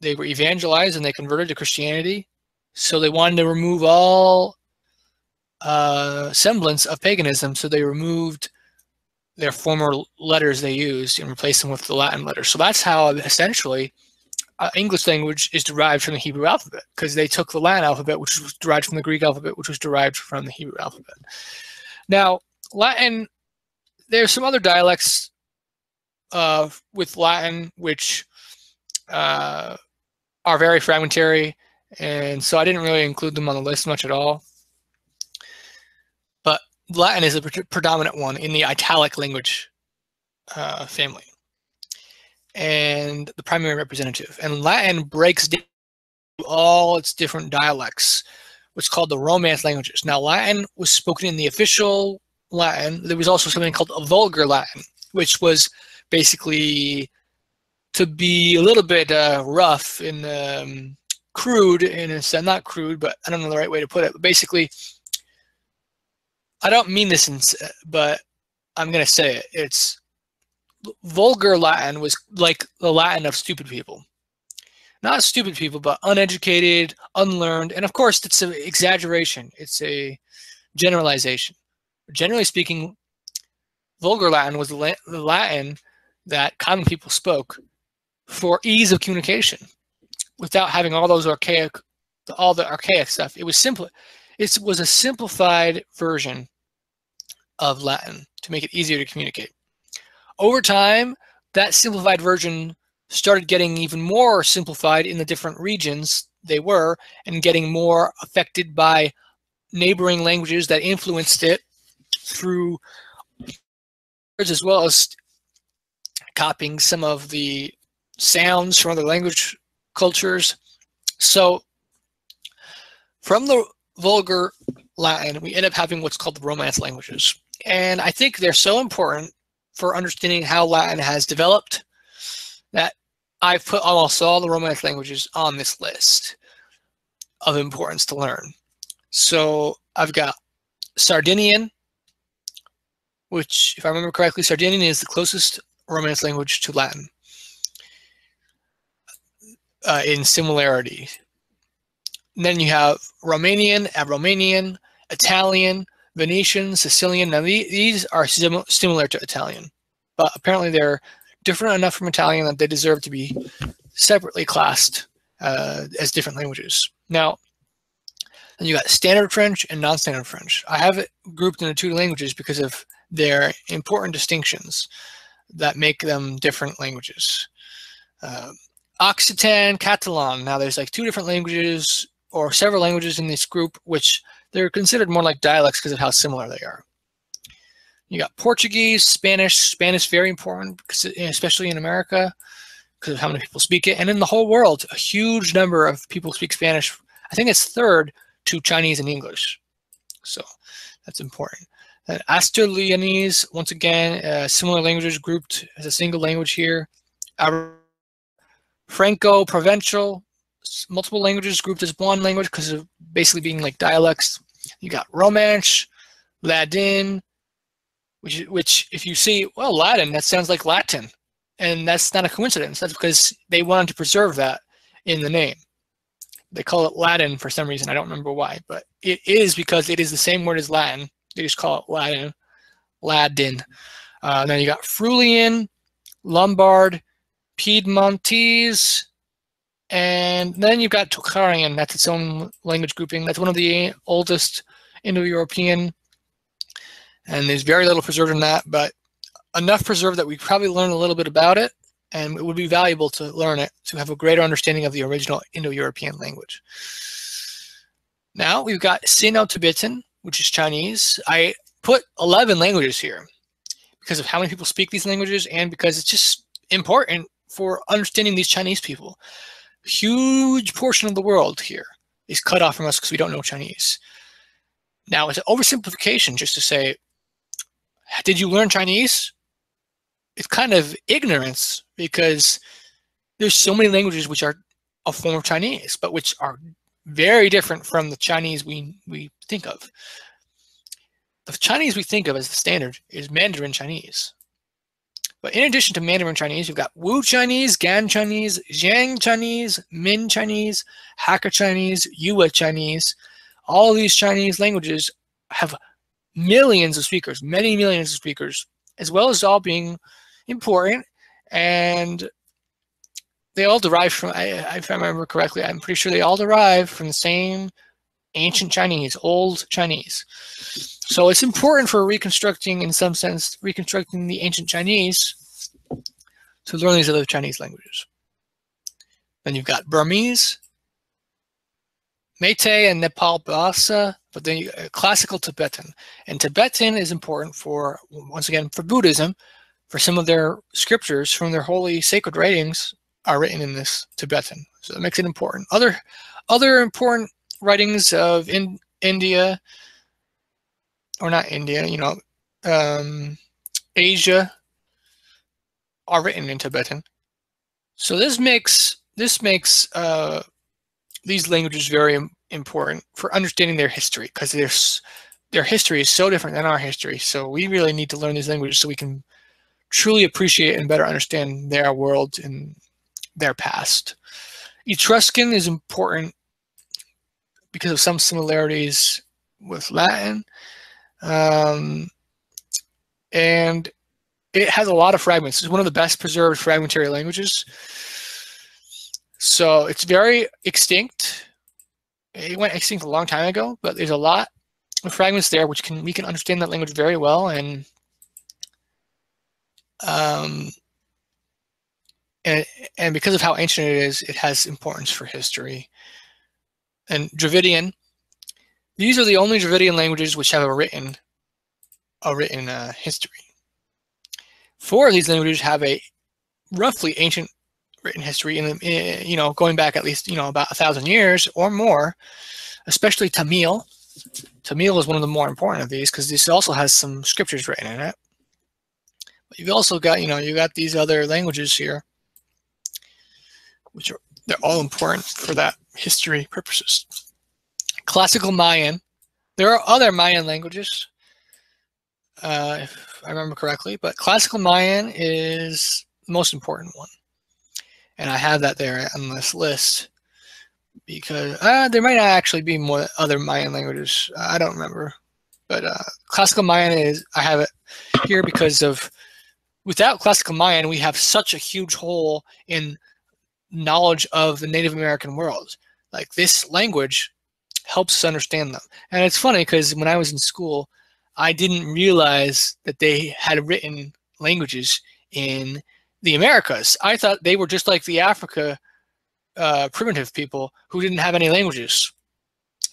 they were evangelized and they converted to Christianity. So they wanted to remove all uh, semblance of paganism. So they removed their former letters they used and replaced them with the Latin letters. So that's how essentially uh, English language is derived from the Hebrew alphabet because they took the Latin alphabet, which was derived from the Greek alphabet, which was derived from the Hebrew alphabet. Now, Latin, there's some other dialects uh, with Latin which uh, are very fragmentary, and so I didn't really include them on the list much at all. Latin is a pre predominant one in the Italic language uh, family and the primary representative. And Latin breaks down all its different dialects, what's called the Romance languages. Now, Latin was spoken in the official Latin. There was also something called a vulgar Latin, which was basically to be a little bit uh, rough and um, crude in a sense, not crude, but I don't know the right way to put it. But basically, I don't mean this, in, but I'm going to say it. It's vulgar Latin was like the Latin of stupid people. Not stupid people, but uneducated, unlearned. And of course, it's an exaggeration. It's a generalization. Generally speaking, vulgar Latin was the Latin that common people spoke for ease of communication without having all those archaic, all the archaic stuff. It was simple. It was a simplified version of Latin to make it easier to communicate. Over time, that simplified version started getting even more simplified in the different regions they were and getting more affected by neighboring languages that influenced it through as well as copying some of the sounds from other language cultures. So from the vulgar Latin, we end up having what's called the Romance languages. And I think they're so important for understanding how Latin has developed that I've put almost all the Romance languages on this list of importance to learn. So I've got Sardinian, which, if I remember correctly, Sardinian is the closest Romance language to Latin uh, in similarity. And then you have Romanian, Romanian, Italian, Venetian, Sicilian. Now these are sim similar to Italian, but apparently they're different enough from Italian that they deserve to be separately classed uh, as different languages. Now, and you got standard French and non-standard French. I have it grouped into two languages because of their important distinctions that make them different languages. Uh, Occitan, Catalan. Now there's like two different languages or several languages in this group, which they're considered more like dialects because of how similar they are. You got Portuguese, Spanish. Spanish very important, especially in America, because of how many people speak it, and in the whole world, a huge number of people speak Spanish. I think it's third to Chinese and English, so that's important. And Asturianese, once again, uh, similar languages grouped as a single language here. Franco-Provençal, multiple languages grouped as one language because of basically being like dialects. You got Romansh, Ladin, which, which if you see, well, Latin, that sounds like Latin. And that's not a coincidence. That's because they wanted to preserve that in the name. They call it Latin for some reason. I don't remember why, but it is because it is the same word as Latin. They just call it Latin. Ladin. Uh, then you got Friulian, Lombard, Piedmontese, and then you've got Tocharian, that's its own language grouping. That's one of the oldest Indo-European, and there's very little preserved in that, but enough preserved that we probably learn a little bit about it, and it would be valuable to learn it to have a greater understanding of the original Indo-European language. Now we've got Sino-Tibetan, which is Chinese. I put 11 languages here because of how many people speak these languages and because it's just important for understanding these Chinese people huge portion of the world here is cut off from us because we don't know Chinese. Now, it's an oversimplification just to say, did you learn Chinese? It's kind of ignorance because there's so many languages which are a form of Chinese, but which are very different from the Chinese we we think of. The Chinese we think of as the standard is Mandarin Chinese. But in addition to Mandarin Chinese, you've got Wu Chinese, Gan Chinese, Xiang Chinese, Min Chinese, Hakka Chinese, Yue Chinese. All these Chinese languages have millions of speakers, many millions of speakers, as well as all being important. And they all derive from, I, if I remember correctly, I'm pretty sure they all derive from the same ancient Chinese, old Chinese. So it's important for reconstructing, in some sense, reconstructing the ancient Chinese to learn these other Chinese languages. Then you've got Burmese, Meitei, and Nepal Bhasa, but then uh, classical Tibetan. And Tibetan is important for, once again, for Buddhism, for some of their scriptures from their holy sacred writings are written in this Tibetan. So that makes it important. Other other important writings of in India or not India, you know, um, Asia are written in Tibetan. So this makes this makes uh, these languages very important for understanding their history because their their history is so different than our history. So we really need to learn these languages so we can truly appreciate and better understand their world and their past. Etruscan is important because of some similarities with Latin um, and it has a lot of fragments. It's one of the best preserved fragmentary languages. So it's very extinct. It went extinct a long time ago, but there's a lot of fragments there which can we can understand that language very well and um, and and because of how ancient it is, it has importance for history. And Dravidian these are the only Dravidian languages which have a written, a written uh, history. Four of these languages have a roughly ancient written history, in, in you know going back at least you know about a thousand years or more. Especially Tamil. Tamil is one of the more important of these because this also has some scriptures written in it. But you've also got you know you got these other languages here, which are they're all important for that history purposes. Classical Mayan. There are other Mayan languages, uh, if I remember correctly, but Classical Mayan is the most important one. And I have that there on this list because uh, there might not actually be more other Mayan languages. I don't remember. But uh, Classical Mayan is, I have it here because of, without Classical Mayan, we have such a huge hole in knowledge of the Native American world. Like this language helps us understand them. And it's funny because when I was in school, I didn't realize that they had written languages in the Americas. I thought they were just like the Africa uh, primitive people who didn't have any languages.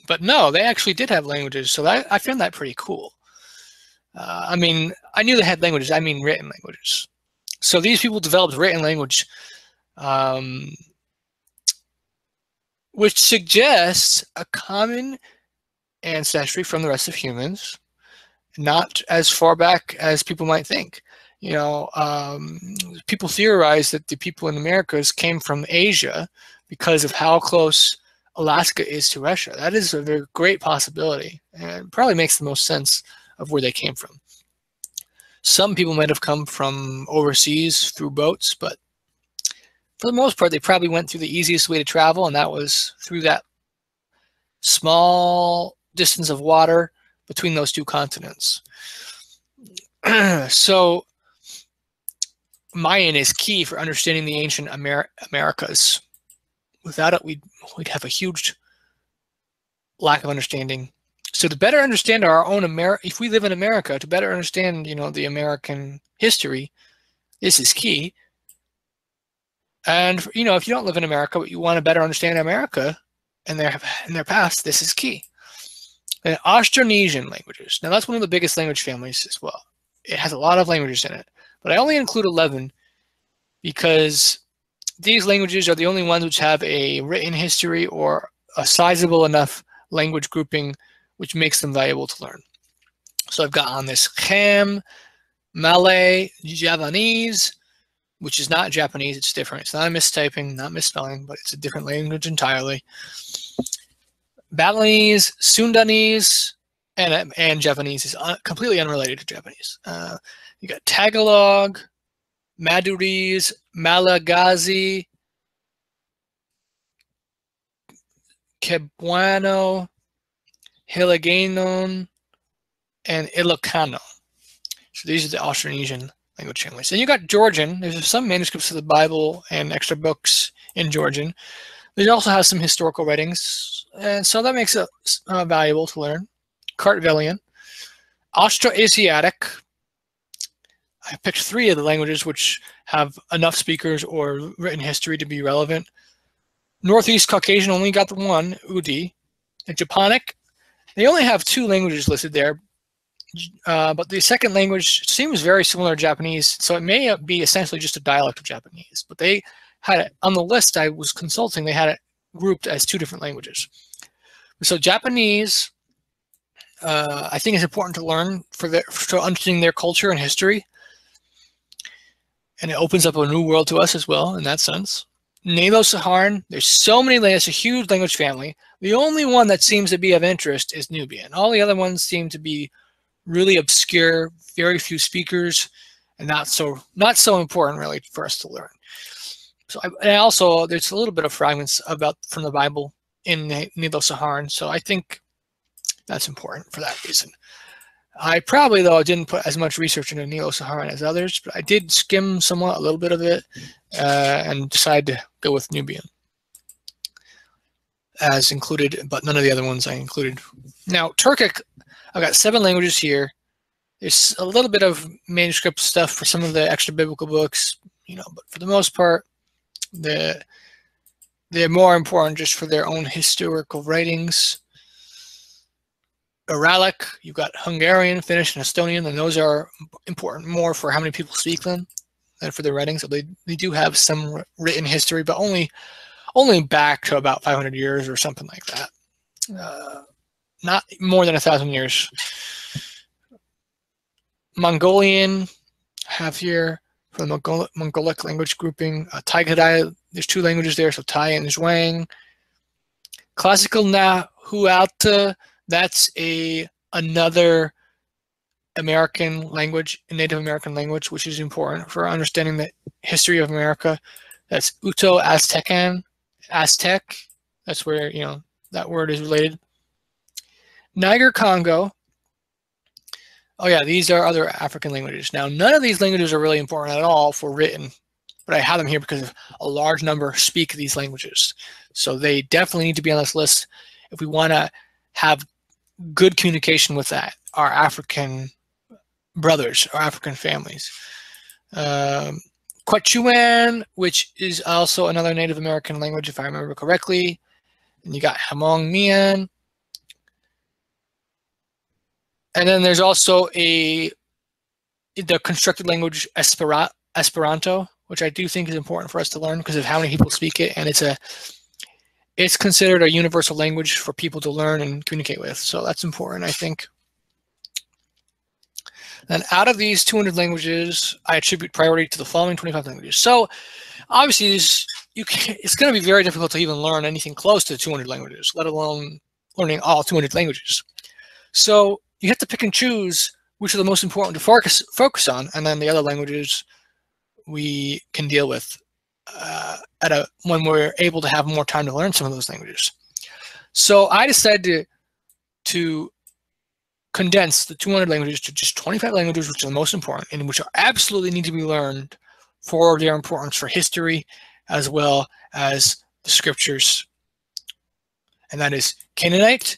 But no, they actually did have languages. So that, I found that pretty cool. Uh, I mean, I knew they had languages. I mean written languages. So these people developed written language um, which suggests a common ancestry from the rest of humans, not as far back as people might think. You know, um, people theorize that the people in Americas came from Asia because of how close Alaska is to Russia. That is a very great possibility and probably makes the most sense of where they came from. Some people might have come from overseas through boats, but for the most part, they probably went through the easiest way to travel, and that was through that small distance of water between those two continents. so, Mayan is key for understanding the ancient Amer Americas. Without it, we'd, we'd have a huge lack of understanding. So to better understand our own America, if we live in America, to better understand, you know, the American history, this is key. And you know, if you don't live in America, but you want to better understand America and their in their past, this is key. And Austronesian languages. Now that's one of the biggest language families as well. It has a lot of languages in it, but I only include 11 because these languages are the only ones which have a written history or a sizable enough language grouping which makes them valuable to learn. So I've got on this Cham, Malay, Javanese, which is not Japanese. It's different. It's not a mistyping, not misspelling, but it's a different language entirely. Balinese, Sundanese, and and Japanese is un, completely unrelated to Japanese. Uh, you got Tagalog, Madurese, Malagasy, Cebuano, Hiligaynon, and Ilocano. So these are the Austronesian language families. And you got Georgian. There's some manuscripts of the Bible and extra books in Georgian. It also has some historical writings, and so that makes it uh, valuable to learn. Kartvelian, Austroasiatic. I picked three of the languages which have enough speakers or written history to be relevant. Northeast Caucasian only got the one, Udi. And Japonic, they only have two languages listed there, uh, but the second language seems very similar to Japanese, so it may be essentially just a dialect of Japanese. But they had it on the list I was consulting, they had it grouped as two different languages. So Japanese, uh, I think is important to learn for, their, for understanding their culture and history. And it opens up a new world to us as well in that sense. Nilo-Saharan, there's so many, it's a huge language family. The only one that seems to be of interest is Nubian. All the other ones seem to be really obscure, very few speakers, and not so not so important really for us to learn. So I, and also there's a little bit of fragments about from the Bible in Nilo-Saharan, so I think that's important for that reason. I probably though didn't put as much research into Nilo-Saharan as others, but I did skim somewhat a little bit of it uh, and decided to go with Nubian as included, but none of the other ones I included. Now Turkic, I've got seven languages here. There's a little bit of manuscript stuff for some of the extra biblical books, you know, but for the most part, the they're more important just for their own historical writings. Uralic, you've got Hungarian, Finnish, and Estonian, and those are important more for how many people speak them than for their writings. So they, they do have some written history, but only only back to about 500 years or something like that. Uh, not more than a thousand years. Mongolian have here for the Mongol Mongolic language grouping. Uh, there's two languages there, so Thai and Zhuang. Classical Nahuatl, that's a another American language, Native American language, which is important for understanding the history of America. That's Uto Aztecan, Aztec. That's where you know that word is related. Niger Congo. Oh yeah, these are other African languages. Now, none of these languages are really important at all for written, but I have them here because a large number speak these languages. So they definitely need to be on this list if we want to have good communication with that, our African brothers, our African families. Um, Quechuan, which is also another Native American language, if I remember correctly. And you got Hmong Mien. And then there's also a the constructed language Esperanto, which I do think is important for us to learn because of how many people speak it, and it's a it's considered a universal language for people to learn and communicate with. So that's important, I think. And out of these 200 languages, I attribute priority to the following 25 languages. So obviously, you can, it's going to be very difficult to even learn anything close to 200 languages, let alone learning all 200 languages. So you have to pick and choose which are the most important to focus focus on, and then the other languages we can deal with uh, at a when we're able to have more time to learn some of those languages. So I decided to to condense the 200 languages to just 25 languages, which are the most important and which are absolutely need to be learned for their importance for history as well as the scriptures. And that is Canaanite,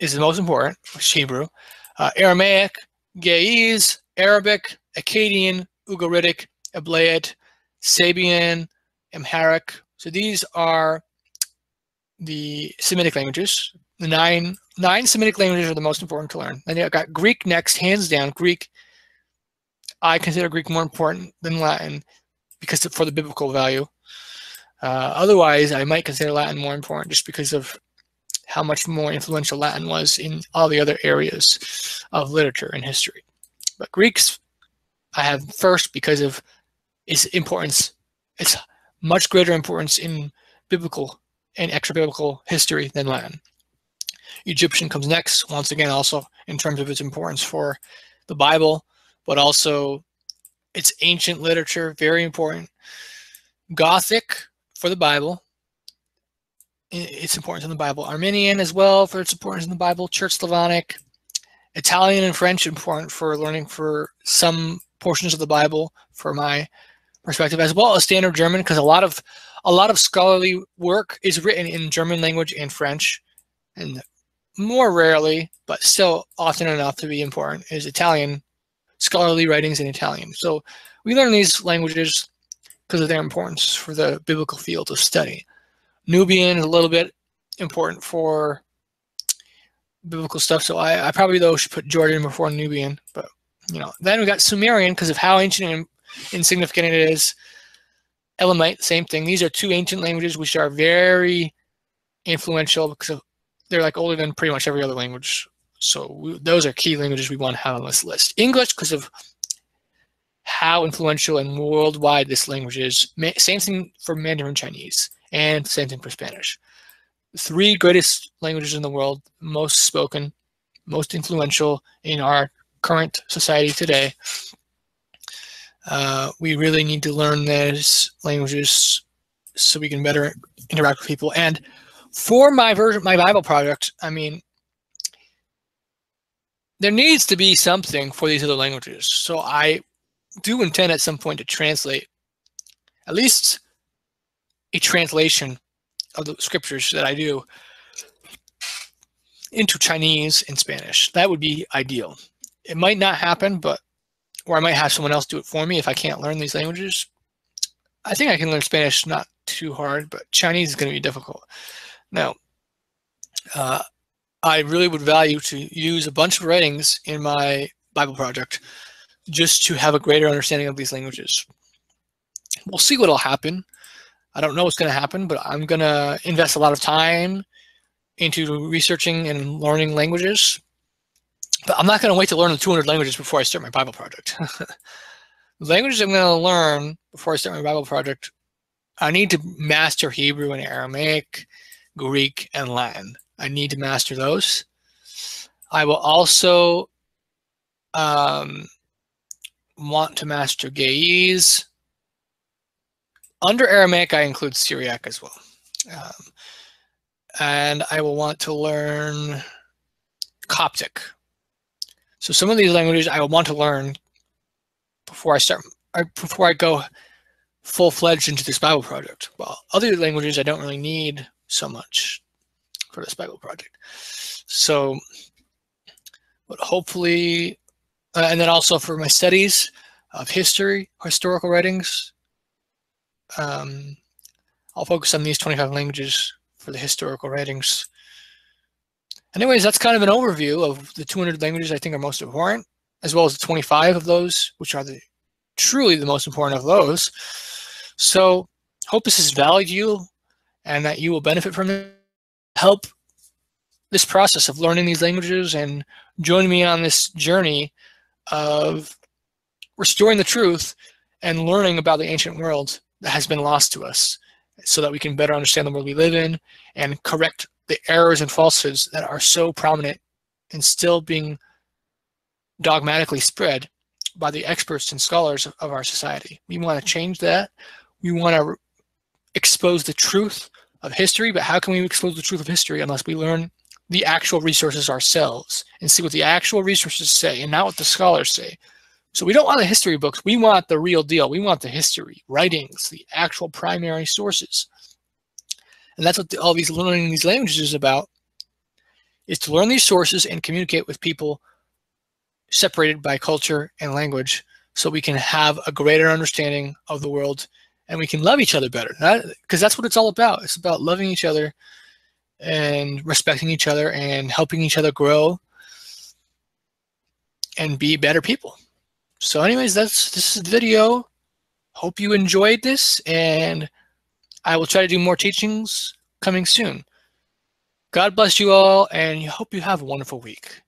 is the most important, which is Hebrew, uh, Aramaic, Ge'ez, Arabic, Akkadian, Ugaritic, Eblaite, Sabaean, Amharic. So these are the Semitic languages. The nine nine Semitic languages are the most important to learn. Then you got Greek next, hands down. Greek, I consider Greek more important than Latin because for the biblical value. Uh, otherwise, I might consider Latin more important just because of how much more influential Latin was in all the other areas of literature and history. But Greeks, I have first because of its importance. It's much greater importance in biblical and extra biblical history than Latin. Egyptian comes next, once again, also in terms of its importance for the Bible, but also its ancient literature, very important. Gothic for the Bible, its importance in the Bible. Armenian as well for its importance in the Bible. Church Slavonic, Italian and French important for learning for some portions of the Bible for my perspective, as well as Standard German, because a lot of a lot of scholarly work is written in German language and French, and more rarely, but still often enough to be important, is Italian scholarly writings in Italian. So we learn these languages because of their importance for the biblical field of study. Nubian is a little bit important for biblical stuff. So I, I probably though should put German before Nubian, but you know. Then we got Sumerian because of how ancient and insignificant it is. Elamite, same thing. These are two ancient languages which are very influential because of, they're like older than pretty much every other language. So we, those are key languages we want to have on this list. English because of how influential and worldwide this language is. Same thing for Mandarin Chinese and same thing for Spanish three greatest languages in the world, most spoken, most influential in our current society today. Uh, we really need to learn these languages so we can better interact with people. And for my version, my Bible project, I mean, there needs to be something for these other languages. So I do intend at some point to translate at least a translation of the scriptures that I do into Chinese and Spanish. That would be ideal. It might not happen, but or I might have someone else do it for me if I can't learn these languages. I think I can learn Spanish not too hard, but Chinese is going to be difficult. Now, uh, I really would value to use a bunch of writings in my Bible project just to have a greater understanding of these languages. We'll see what will happen. I don't know what's going to happen, but I'm going to invest a lot of time into researching and learning languages. But I'm not going to wait to learn the 200 languages before I start my Bible project. the languages I'm going to learn before I start my Bible project, I need to master Hebrew and Aramaic, Greek, and Latin. I need to master those. I will also um, want to master Ge'ez, under Aramaic, I include Syriac as well. Um, and I will want to learn Coptic. So some of these languages I will want to learn before I start, before I go full-fledged into this Bible project. Well, other languages I don't really need so much for this Bible project. So, but hopefully, uh, and then also for my studies of history, historical writings, um, I'll focus on these 25 languages for the historical writings. Anyways, that's kind of an overview of the 200 languages I think are most important, as well as the 25 of those, which are the truly the most important of those. So hope this has valued you and that you will benefit from it. Help this process of learning these languages and join me on this journey of restoring the truth and learning about the ancient world that has been lost to us so that we can better understand the world we live in and correct the errors and falsehoods that are so prominent and still being dogmatically spread by the experts and scholars of, our society. We want to change that. We want to expose the truth of history, but how can we expose the truth of history unless we learn the actual resources ourselves and see what the actual resources say and not what the scholars say so we don't want the history books. We want the real deal. We want the history, writings, the actual primary sources. And that's what the, all these learning these languages is about, is to learn these sources and communicate with people separated by culture and language so we can have a greater understanding of the world and we can love each other better. Because that's what it's all about. It's about loving each other and respecting each other and helping each other grow and be better people. So anyways, that's this is the video. Hope you enjoyed this, and I will try to do more teachings coming soon. God bless you all, and hope you have a wonderful week.